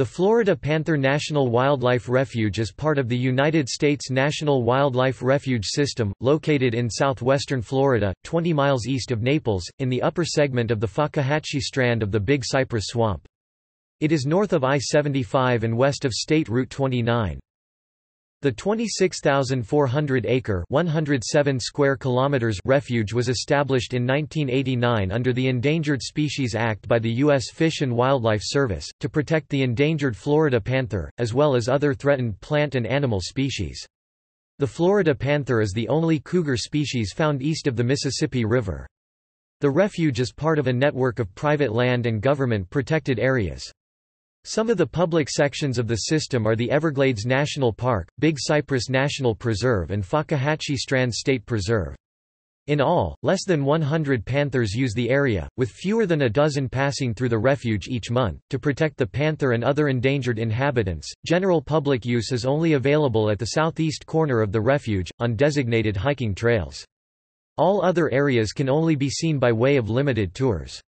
The Florida Panther National Wildlife Refuge is part of the United States National Wildlife Refuge System, located in southwestern Florida, 20 miles east of Naples, in the upper segment of the Fakahatchee Strand of the Big Cypress Swamp. It is north of I-75 and west of State Route 29. The 26,400-acre (107 square kilometers) refuge was established in 1989 under the Endangered Species Act by the U.S. Fish and Wildlife Service, to protect the endangered Florida panther, as well as other threatened plant and animal species. The Florida panther is the only cougar species found east of the Mississippi River. The refuge is part of a network of private land and government-protected areas. Some of the public sections of the system are the Everglades National Park, Big Cypress National Preserve and Fakahatchee Strand State Preserve. In all, less than 100 panthers use the area, with fewer than a dozen passing through the refuge each month. To protect the panther and other endangered inhabitants, general public use is only available at the southeast corner of the refuge, on designated hiking trails. All other areas can only be seen by way of limited tours.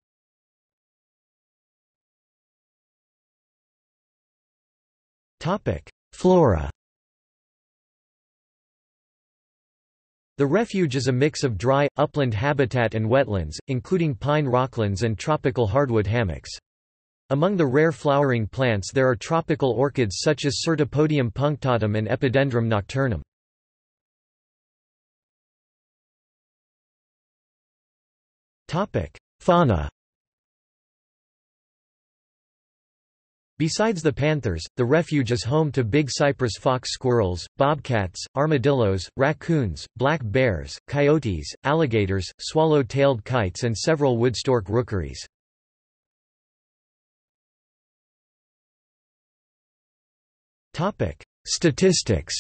Flora The refuge is a mix of dry, upland habitat and wetlands, including pine rocklands and tropical hardwood hammocks. Among the rare flowering plants there are tropical orchids such as Cyrtopodium punctatum and Epidendrum nocturnum. Fauna Besides the panthers, the refuge is home to big cypress fox squirrels, bobcats, armadillos, raccoons, black bears, coyotes, alligators, swallow-tailed kites and several woodstork rookeries. Statistics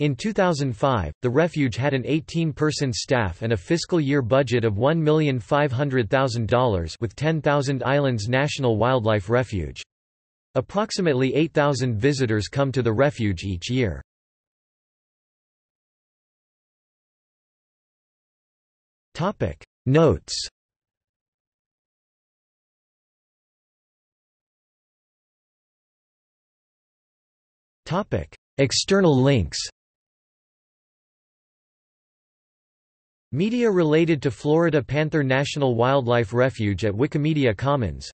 In 2005, the refuge had an 18-person staff and a fiscal year budget of $1,500,000 with 10,000 Islands National Wildlife Refuge. Approximately 8,000 visitors come to the refuge each year. Notes External links Media related to Florida Panther National Wildlife Refuge at Wikimedia Commons.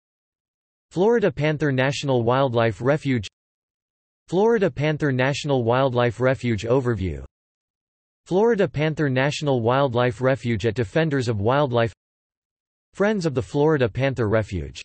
Florida Panther National Wildlife Refuge. Florida Panther National Wildlife Refuge Overview. Florida Panther National Wildlife Refuge at Defenders of Wildlife. Friends of the Florida Panther Refuge